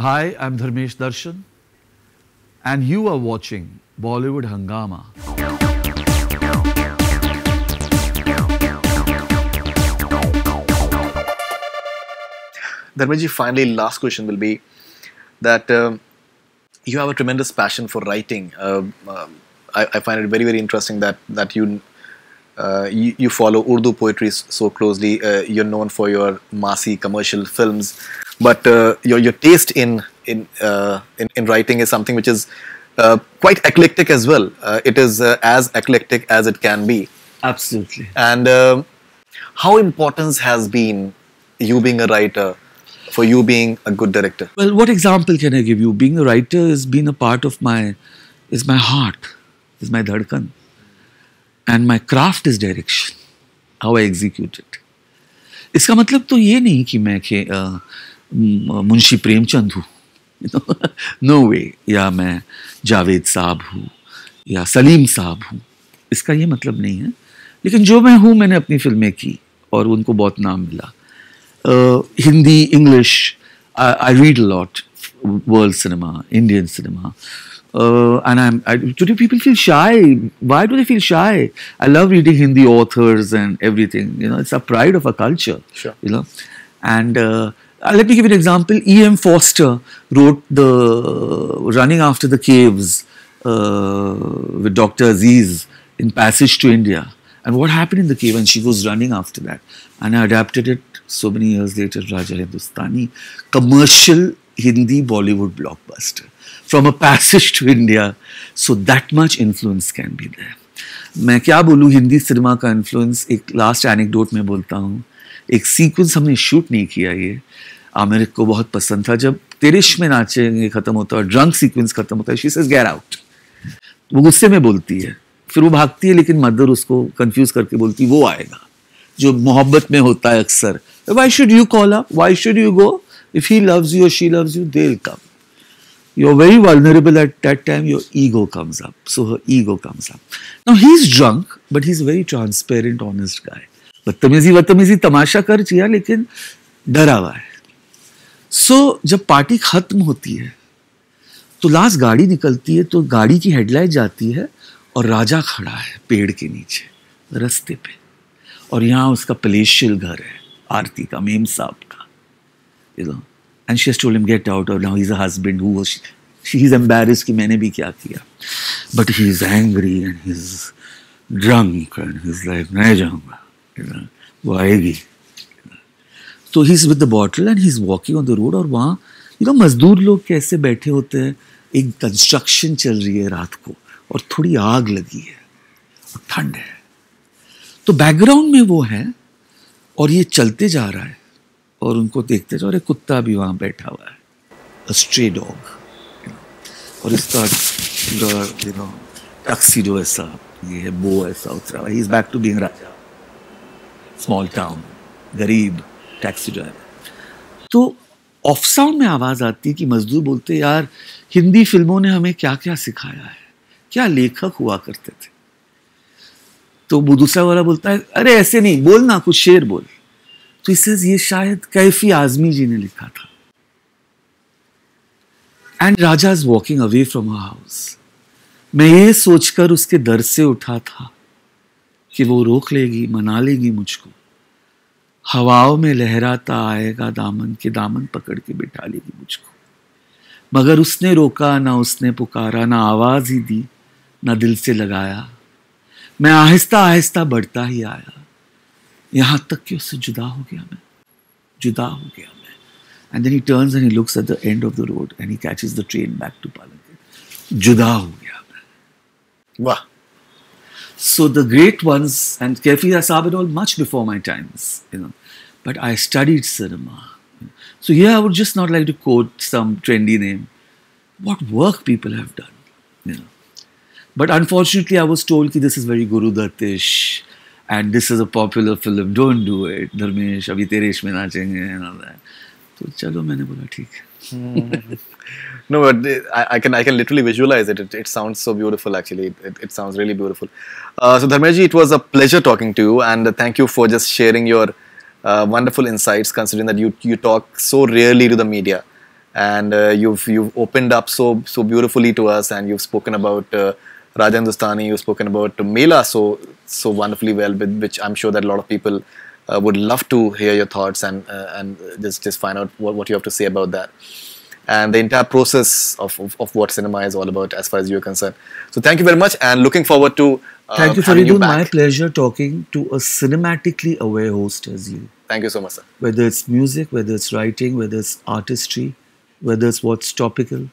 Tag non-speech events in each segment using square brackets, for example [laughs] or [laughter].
Hi, I'm Dharmesh Darshan, and you are watching Bollywood Hangama. Dharmeji, finally, last question will be that um, you have a tremendous passion for writing. Uh, um, I, I, find it very, very interesting that that you uh, you, you, follow Urdu poetry so closely. Uh, you're known for your massy commercial films, but uh, your your taste in in, uh, in, in writing is something which is uh, quite eclectic as well. it is as eclectic as it can be. Absolutely. And um, how importance has been you being a writer for you being a good director? Well, what example can I give you? Being a writer has been a part of my, is my heart, is my dhadkan. And my craft is direction, how I execute it. इसका मतलब तो ये नहीं कि मैं के मुंशी प्रेमचंद हूँ। No वे [laughs] या मैं जावेद साहब हूँ या सलीम साहब हूँ। इसका ये मतलब नहीं है। लेकिन जो मैं हूँ मैंने अपनी फ़िल्में की और उनको बहुत नाम मिला। Hindi English I read lot world cinema Indian cinema and I am to do people feel shy why do they feel shy I love reading Hindi authors and everything you know it's a pride of a culture you know and uh let me give you an example. E.M. Forster wrote the Running After the Caves uh, with Dr. Aziz in Passage to India. And what happened in the cave? And she goes running after that. And I adapted it so many years later, Raja Hindustani, commercial Hindi Bollywood blockbuster. From a passage to India, so that much influence can be there. मैं क्या बोलूँ Hindi cinema का influence एक last anecdote में बोलता हूँ एक sequence हमने शूट नहीं किया ये। आमिर को बहुत पसंद था। जब तिरिश में नाचेंगे खत्म होता है ड्रंक सीक्वेंस खत्म होता है शी गेट आउट वो गुस्से में बोलती है। फिर वो भागती है, लेकिन मदर उसको कंफ्यूज करके बोलती है, वो आएगा। जो मोहब्बत में होता है अक्सर। Why should you call up why should you go if he loves you she loves you they come you are very vulnerable at that time your ego comes up so ego comes up now he is drunk but he is very transparent honest guy बदतमीजी बदतमीजी तमाशा कर chia लेकिन डरा हुआ है। सो so, जब party खत्म होती है तो लास्ट गाड़ी निकलती है तो गाड़ी की हेडलाइट जाती है और राजा खड़ा है पेड़ के नीचे रस्ते पे। और यहाँ उसका पलेशियल घर है आरती का मेम साहब का। And she told him get out और now is a husband who she is embarrassed कि मैंने भी क्या किया। But he is angry and he is drunk and he is like मैं जाऊँगा। वो आएगी। तो he is with the bottle and he is walking on the road और वहाँ यू नो मजदूर लोग कैसे बैठे होते हैं? एक कंस्ट्रक्शन चल रही है रात को और थोड़ी आग लगी है, ठंड है। तो बैकग्राउंड में वो है और ये चलते जा रहा है और उनको देखते जाओ अरे कुत्ता भी वहाँ बैठा हुआ है। स्ट्रे डॉग और इसका यू नो टक्सीडो ऐसा, ये है बो ऐसा उतरा हुआ he. Is back to being Raja. Small town गरीब टैक्सी ड्राइवर तो ऑफ़ साउंड में आवाज़ आती है कि मजदूर बोलते यार, हिंदी फ़िल्मों ने हमें क्या क्या सिखाया है? क्या लेखक हुआ करते थे? तो वो दूसरा वाला बोलता है, अरे, ऐसे नहीं, बोल ना, कुछ शेर बोल. तो इससे ये शायद कैफी आजमी जी ने लिखा था। And Raja is walking away from house मैं ये सोचकर उसके दर से उठा था कि वो रोक लेगी, मना लेगी मुझको। हवाओं में लहराता आएगा दामन के दामन पकड़ के बिठा लेगी मुझको। मगर उसने रोका, ना उसने पुकारा, ना आवाज़ ही दी, ना दिल से लगाया। मैं आहिस्ता आहिस्ता बढ़ता ही आया। यहाँ तक कि उससे जुदा हो गया मैं। जुदा हो गया मैं। And then he turns and he looks at the end of the road and he catches the train back to Palanpur जुदा हो गया मैं। वाह। So the great ones, and Kefi Asab and all much before my times, you know. But I studied cinema. So here I would just not like to quote some trendy name. What work people have done, you know. But unfortunately, I was told that this is very Guru Dattish and this is a popular film. Don't do it. Dharmesh, abhi tere ishme and all that. Chalo, maine bola theek No, but I, can I can literally visualize it. It, sounds so beautiful. Actually, it, sounds really beautiful. Uh, so Dharmesh it was a pleasure talking to you, and thank you for just sharing your uh, wonderful insights. Considering that you you talk so rarely to the media, and uh, you've you've opened up so so beautifully to us, and you've spoken about uh, Raja Hindustani, you've spoken about Mela so so wonderfully well, with which I'm sure that a lot of people uh, would love to hear your thoughts and uh, and just just find out what, what you have to say about that and the entire process of, of, of, what cinema is all about as far as you're concerned. So thank you very much and looking forward to uh, Thank you, Faridun. My pleasure talking to a cinematically aware host as you. Thank you so much, sir. Whether it's music, whether it's writing, whether it's artistry, whether it's what's topical,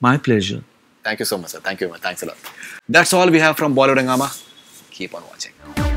my pleasure. Thank you so much, sir. Thank you. Thanks a lot. That's all we have from Bollywood. Keep on watching.